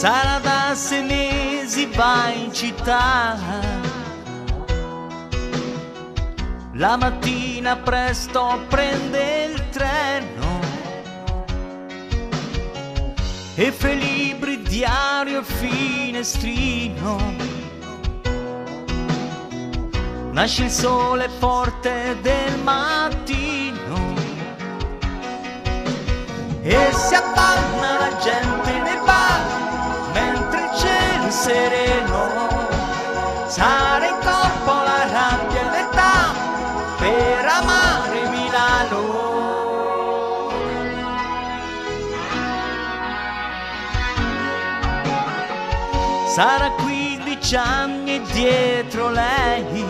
sarà da sei mesi va in città. La mattina presto prende il treno e i libri, diario e finestrino nasce il sole forte del mattino e si appanna la gente sereno. Sale in corpo la rabbia e l'età per amare Milano. Sarà 15 anni dietro lei.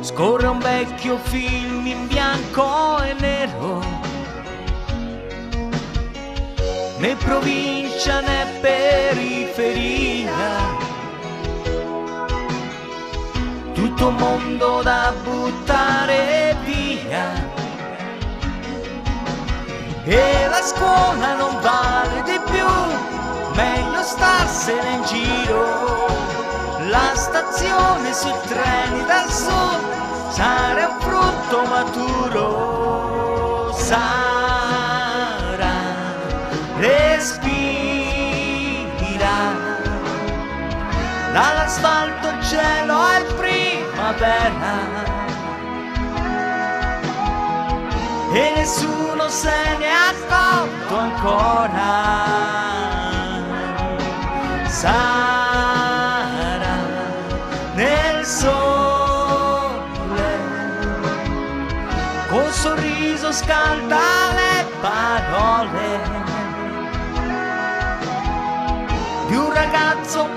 Scorre un vecchio film in bianco e nero né provincia né periferia tutto mondo da buttare via e la scuola non vale di più, meglio starsene in giro. La stazione sui treni dal sud sarà un frutto maturo. Sara, dall'asfalto il cielo è primavera. e nessuno se ne è accorto ancora. Sarà nel sole, col sorriso scalda le parole di un ragazzo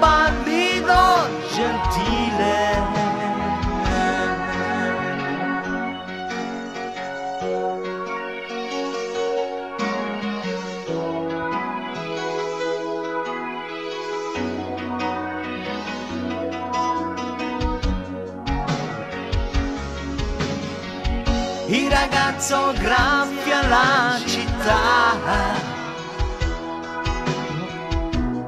il ragazzo graffia la città.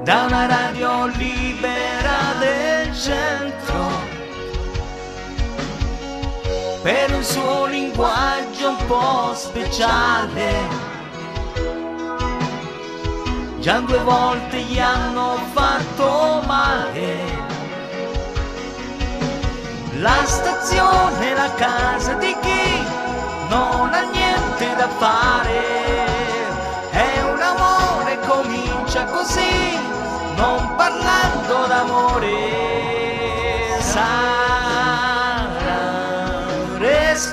Da una radio libera del centro. Per un suo linguaggio un po' speciale. Già due volte gli hanno fatto male. La stazione, la casa non parlando d'amore. Sara, respira,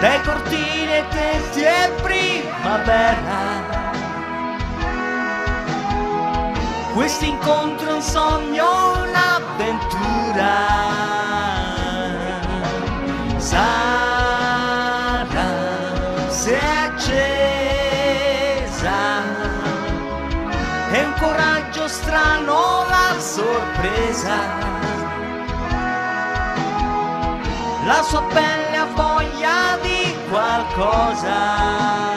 dai cortine tetti e primavera. Questo incontro è un sogno, un'avventura. Coraggio strano la sorpresa. La sua pelle ha voglia di qualcosa.